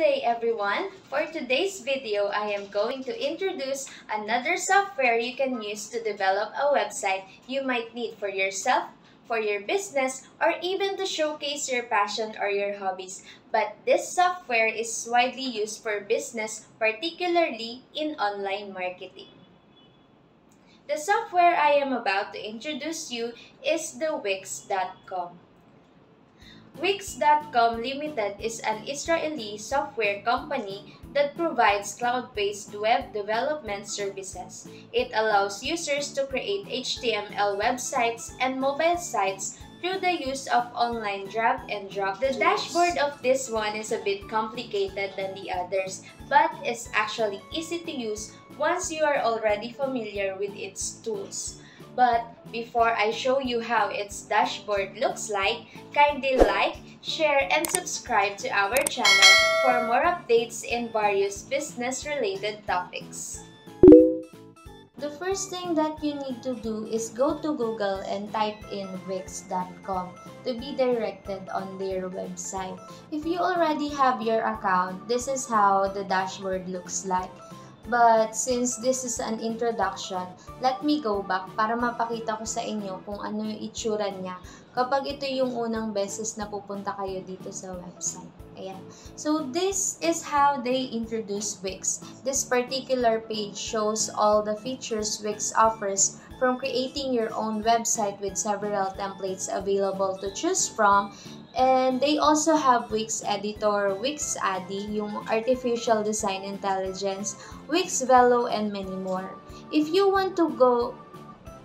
day everyone! For today's video, I am going to introduce another software you can use to develop a website you might need for yourself, for your business, or even to showcase your passion or your hobbies. But this software is widely used for business, particularly in online marketing. The software I am about to introduce you is the Wix.com. Wix.com Limited is an Israeli software company that provides cloud-based web development services. It allows users to create HTML websites and mobile sites through the use of online drag and drop. The dashboard of this one is a bit complicated than the others, but is actually easy to use once you are already familiar with its tools. But before I show you how its dashboard looks like, kindly like, share, and subscribe to our channel for more updates in various business-related topics. The first thing that you need to do is go to Google and type in Wix.com to be directed on their website. If you already have your account, this is how the dashboard looks like. But since this is an introduction, let me go back para mapakita ko sa inyo kung ano yung itsura niya kapag ito yung unang beses na pupunta kayo dito sa website. Ayan. So, this is how they introduce Wix. This particular page shows all the features Wix offers from creating your own website with several templates available to choose from And they also have Wix Editor, Wix Addy, yung Artificial Design Intelligence, Wix Velo, and many more. If you want to go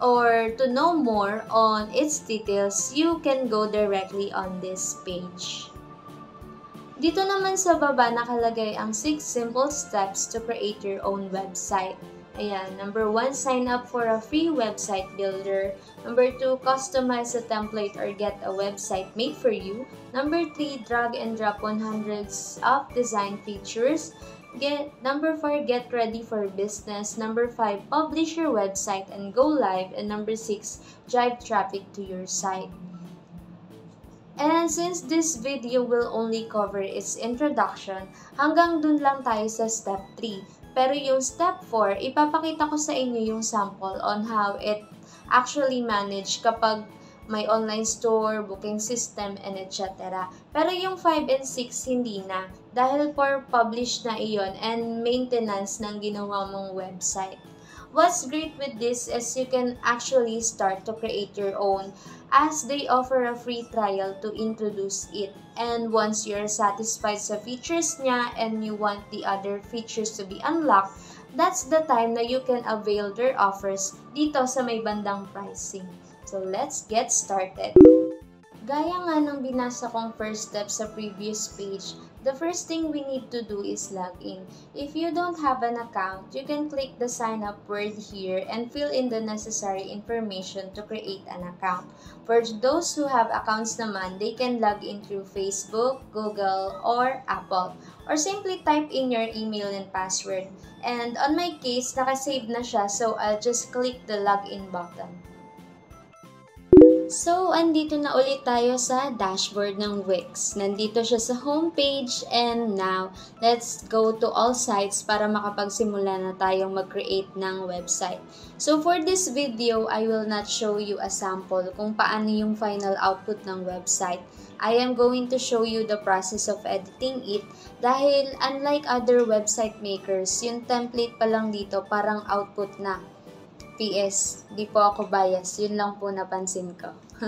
or to know more on its details, you can go directly on this page. Dito naman sa baba nakalagay ang 6 simple steps to create your own website. Ayan, number one, sign up for a free website builder. Number two, customize a template or get a website made for you. Number three, drag and drop 100s of design features. Get number four, get ready for business. Number five, publish your website and go live. And number six, drive traffic to your site. And since this video will only cover its introduction, hanggang dun lang tayo sa step 3 pero yung step 4, ipapakita ko sa inyo yung sample on how it actually manage kapag may online store, booking system, and etc. Pero yung 5 and 6, hindi na. Dahil for publish na iyon and maintenance ng ginawa mong website. What's great with this is you can actually start to create your own as they offer a free trial to introduce it. And once you're satisfied sa features niya and you want the other features to be unlocked, that's the time na you can avail their offers dito sa may bandang pricing. So let's get started. Gaya nga ng binasa kong first step sa previous page, the first thing we need to do is log in. If you don't have an account, you can click the sign up word here and fill in the necessary information to create an account. For those who have accounts naman, they can log in through Facebook, Google, or Apple. Or simply type in your email and password. And on my case, nakasave na siya so I'll just click the login button. So, andito na ulit tayo sa dashboard ng Wix. Nandito siya sa homepage and now, let's go to all sites para makapagsimula na tayong mag-create ng website. So, for this video, I will not show you a sample kung paano yung final output ng website. I am going to show you the process of editing it dahil unlike other website makers, yung template pa lang dito parang output na PS, di po ako bias. Yun lang po napansin ko.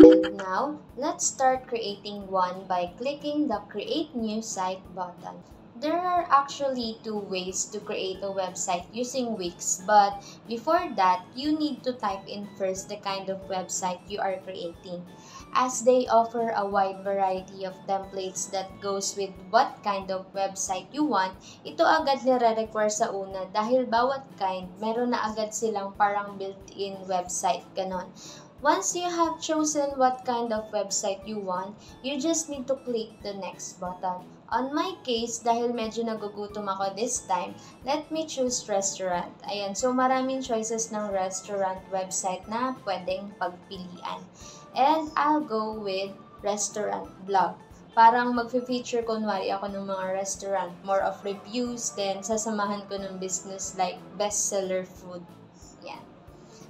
and now, let's start creating one by clicking the Create New Site button. There are actually two ways to create a website using Wix, but before that, you need to type in first the kind of website you are creating as they offer a wide variety of templates that goes with what kind of website you want, ito agad nire-require sa una dahil bawat kind, meron na agad silang parang built-in website, ganon. Once you have chosen what kind of website you want, you just need to click the next button. On my case, dahil medyo nagugutom ako this time, let me choose restaurant. Ayan, so maraming choices ng restaurant website na pwedeng pagpilian. And I'll go with restaurant blog parang mag-feature kunwari ako ng mga restaurant, more of reviews, then sasamahan ko ng business like bestseller food.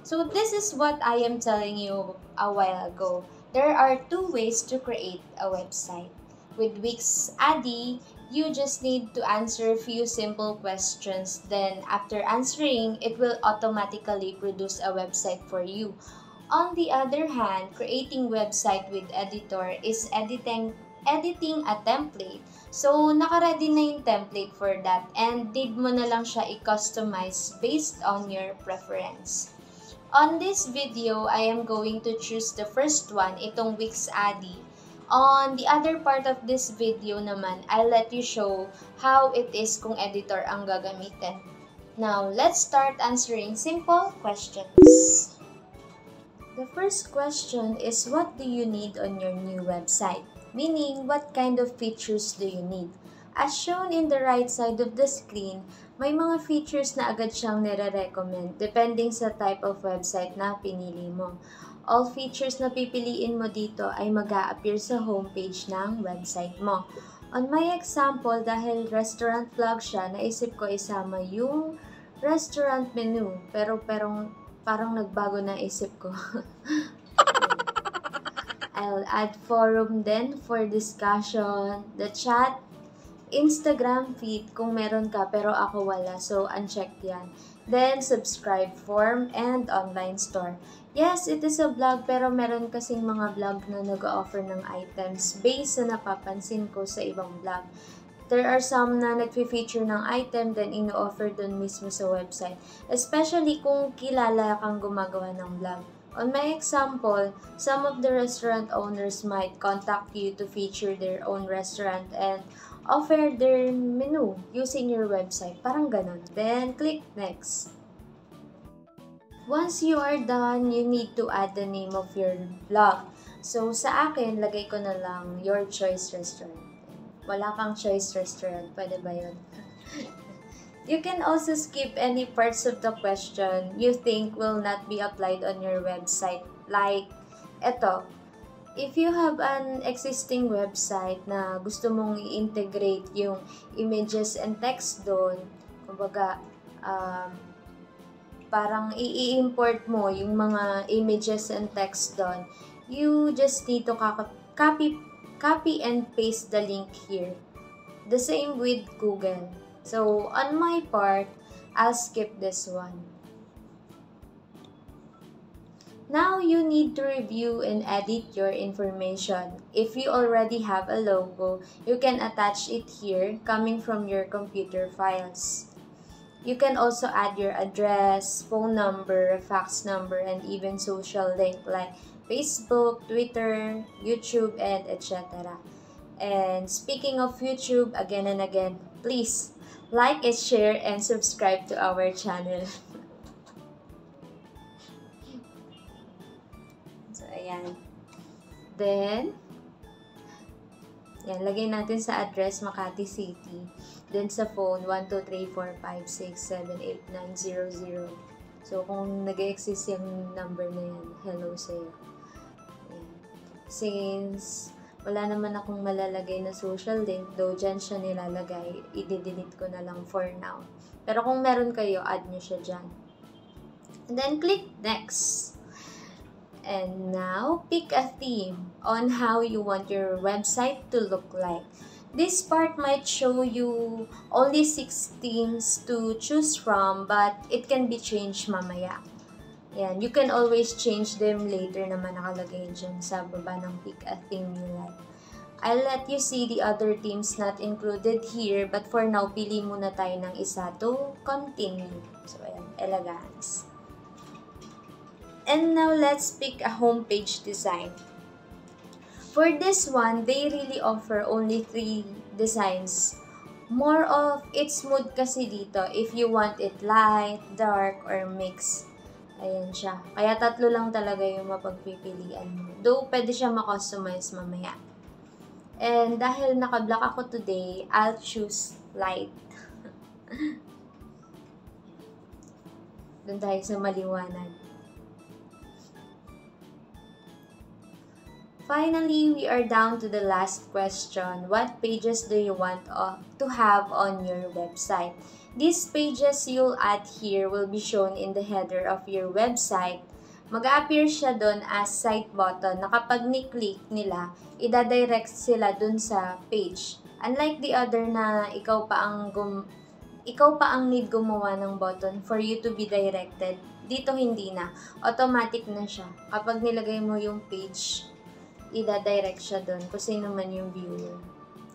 So this is what I am telling you a while ago. There are two ways to create a website. With Wix Addy, you just need to answer a few simple questions. Then after answering, it will automatically produce a website for you. On the other hand, creating website with editor is editing editing a template. So, naka-ready na yung template for that and need mo na lang siya i-customize based on your preference. On this video, I am going to choose the first one, itong Wix Addy. On the other part of this video naman, I'll let you show how it is kung editor ang gagamitin. Now, let's start answering simple questions. The first question is what do you need on your new website? meaning what kind of features do you need. As shown in the right side of the screen, may mga features na agad siyang nire-recommend depending sa type of website na pinili mo. All features na pipiliin mo dito ay mag appear sa homepage ng website mo. On my example, dahil restaurant vlog siya, naisip ko isama yung restaurant menu. Pero perong, parang nagbago na isip ko. I'll add forum then for discussion, the chat, Instagram feed kung meron ka pero ako wala. So, uncheck yan. Then, subscribe form and online store. Yes, it is a blog pero meron kasing mga blog na nag-offer ng items based sa napapansin ko sa ibang blog. There are some na nag-feature ng item then ino-offer dun mismo sa website. Especially kung kilala kang gumagawa ng blog. On my example, some of the restaurant owners might contact you to feature their own restaurant and offer their menu using your website. Parang ganun. Then, click next. Once you are done, you need to add the name of your blog. So, sa akin, lagay ko na lang your choice restaurant. Wala kang choice restaurant. Pwede ba yun? You can also skip any parts of the question you think will not be applied on your website. Like, eto, if you have an existing website na gusto mong i-integrate yung images and text doon, kumbaga, um, parang i-import mo yung mga images and text doon, you just need to copy, copy and paste the link here. The same with Google. So, on my part, I'll skip this one. Now, you need to review and edit your information. If you already have a logo, you can attach it here coming from your computer files. You can also add your address, phone number, fax number, and even social link like Facebook, Twitter, YouTube, and etc. And speaking of YouTube, again and again, please like share and subscribe to our channel. Then, yan, lagay natin sa address Makati City. Then sa phone, 12345678900. So, kung nag-exist yung number na yan, hello sa'yo. Ayan. Since wala naman akong malalagay na social link, though dyan siya nilalagay, i-delete ko na lang for now. Pero kung meron kayo, add nyo siya dyan. And then, click next. And now, pick a theme on how you want your website to look like. This part might show you only 6 themes to choose from, but it can be changed mamaya. Yan, you can always change them later naman nakalagay dyan sa baba ng pick a theme you like. I'll let you see the other themes not included here, but for now, pili muna tayo ng isa to continue. So, ayan, elegance. And now, let's pick a homepage design. For this one, they really offer only three designs. More of, it's mood kasi dito if you want it light, dark, or mixed. Ayan siya. Kaya tatlo lang talaga yung mapagpipilian mo. Though, pwede siya ma-customize mamaya. And dahil naka-black ako today, I'll choose light. Doon tayo sa maliwanag. Finally, we are down to the last question. What pages do you want uh, to have on your website? These pages you'll add here will be shown in the header of your website. Mag-appear siya doon as site button na kapag ni-click nila, ida-direct sila doon sa page. Unlike the other na ikaw pa ang gum ikaw pa ang need gumawa ng button for you to be directed. Dito hindi na. Automatic na siya. Kapag nilagay mo yung page, ida-direct siya doon kung sino man yung viewer.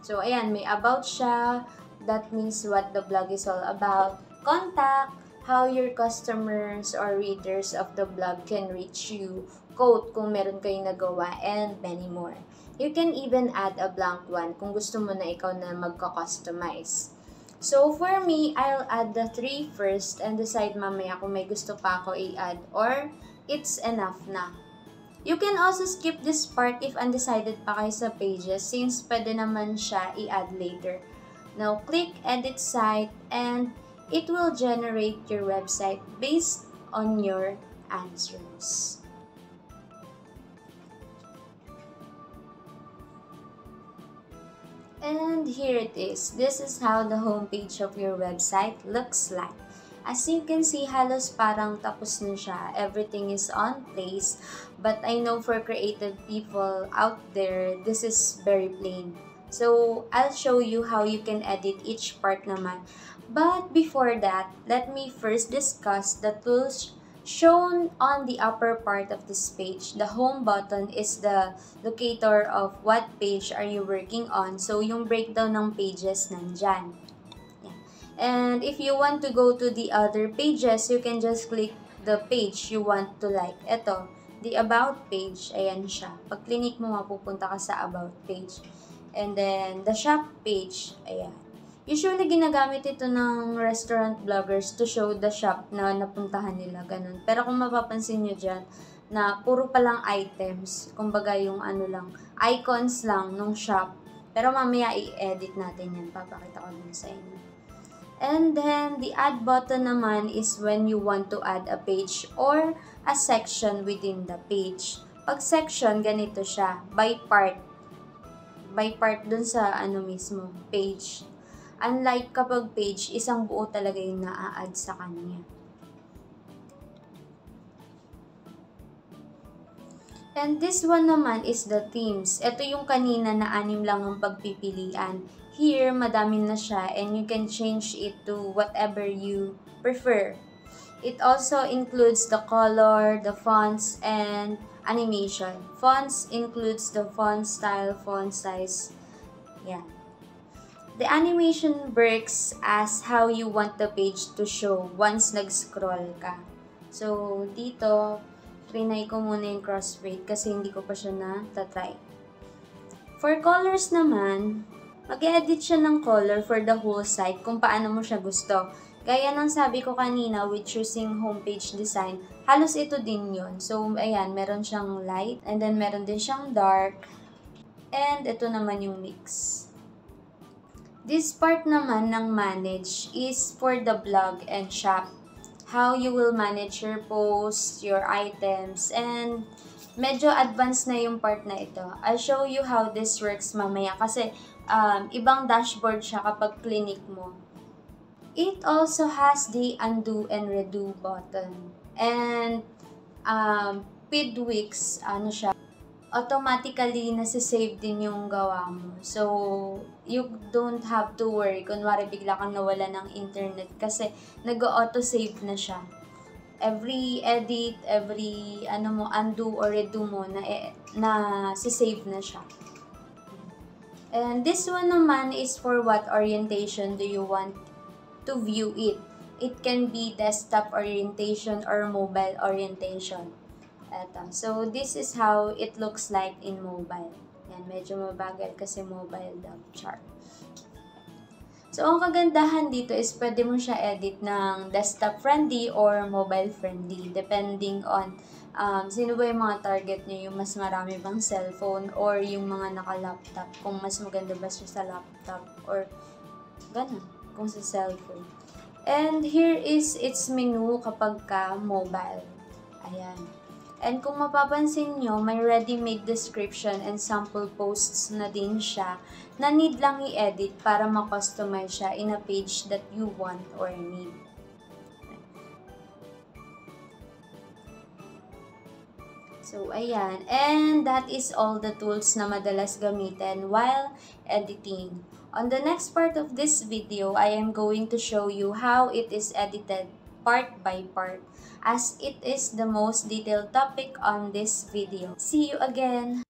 So, ayan, may about siya. That means what the blog is all about. Contact, how your customers or readers of the blog can reach you. Quote, kung meron kayong nagawa, and many more. You can even add a blank one kung gusto mo na ikaw na magka-customize. So, for me, I'll add the three first and decide mamaya kung may gusto pa ako i-add or it's enough na. You can also skip this part if undecided pa kayo sa pages since pwede naman siya i-add later. Now, click Edit Site and it will generate your website based on your answers. And here it is. This is how the homepage of your website looks like. As you can see, halos parang tapos na siya. Everything is on place. But I know for creative people out there, this is very plain. So, I'll show you how you can edit each part naman. But before that, let me first discuss the tools Shown on the upper part of this page, the home button is the locator of what page are you working on. So, yung breakdown ng pages nandyan. And if you want to go to the other pages, you can just click the page you want to like. Ito, the about page, ayan siya. Pag click mo, mapupunta ka sa about page. And then, the shop page, ayan. Usually, ginagamit ito ng restaurant bloggers to show the shop na napuntahan nila, ganun. Pero kung mapapansin nyo dyan, na puro palang items, kumbaga yung ano lang, icons lang nung shop. Pero mamaya i-edit natin yan, papakita ko din sa inyo. And then, the add button naman is when you want to add a page or a section within the page. Pag section, ganito siya, by part. By part dun sa ano mismo, page. Unlike kapag page, isang buo talaga yung naa-add sa kanya. And this one naman is the themes. Ito yung kanina na anim lang ang pagpipilian. Here, madami na siya and you can change it to whatever you prefer. It also includes the color, the fonts, and animation. Fonts includes the font style, font size. Yeah. The animation works as how you want the page to show once nag-scroll ka. So, dito, trinay ko muna yung crossfade kasi hindi ko pa siya na-try. For colors naman, mag-edit siya ng color for the whole site kung paano mo siya gusto. Gaya ng sabi ko kanina with choosing homepage design, halos ito din yon So, ayan, meron siyang light, and then meron din siyang dark, and ito naman yung mix. This part naman ng manage is for the blog and shop. How you will manage your posts, your items, and medyo advanced na yung part na ito. I'll show you how this works mamaya kasi um, ibang dashboard siya kapag clinic mo. It also has the undo and redo button. And um, Pidwix, ano siya, automatically nasa-save din yung gawa mo. So, you don't have to worry. Kunwari, bigla kang nawala ng internet kasi nag-auto-save na siya. Every edit, every ano mo, undo or redo mo, na, eh, na si-save na siya. And this one naman is for what orientation do you want to view it. It can be desktop orientation or mobile orientation. Eto. So, this is how it looks like in mobile. Yan, medyo mabagal kasi mobile daw chart. So, ang kagandahan dito is pwede mo siya edit ng desktop friendly or mobile friendly depending on um, sino ba yung mga target niyo, yung mas marami bang cellphone or yung mga naka-laptop, kung mas maganda ba siya sa laptop or ganun, kung sa cellphone. And here is its menu kapag ka mobile. Ayan. And kung mapapansin nyo, may ready-made description and sample posts na din siya na need lang i-edit para ma-customize siya in a page that you want or need. So, ayan. And that is all the tools na madalas gamitin while editing. On the next part of this video, I am going to show you how it is edited part by part as it is the most detailed topic on this video. See you again!